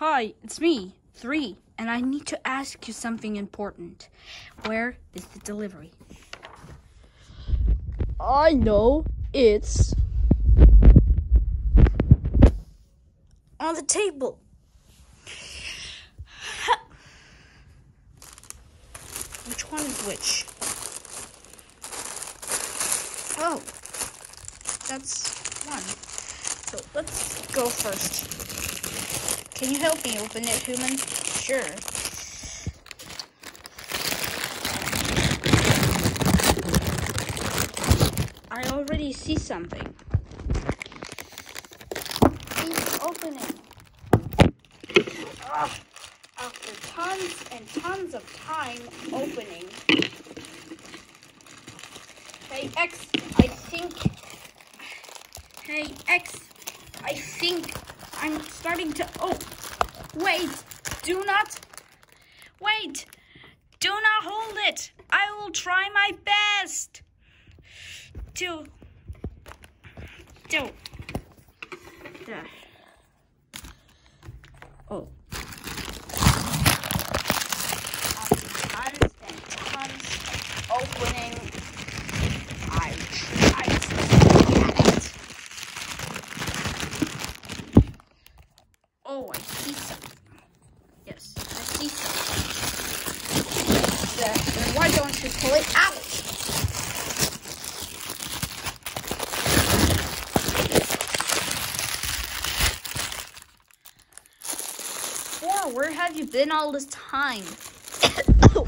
Hi, it's me, Three, and I need to ask you something important. Where is the delivery? I know. It's On the table. Which one is which? Oh, that's one. So let's go first. Can you help me open it, human? Sure. I already see something. Please open it. Ugh. After tons and tons of time opening. Hey X, I think. Hey X, I think I'm starting to. Oh, wait! Do not. Wait! Do not hold it! I will try my best! To. To. There. Oh. After tons and tons of opening, I tried to get it. Oh, I see something. Yes, I see something. Then why don't you pull it out? Where have you been all this time? Oh.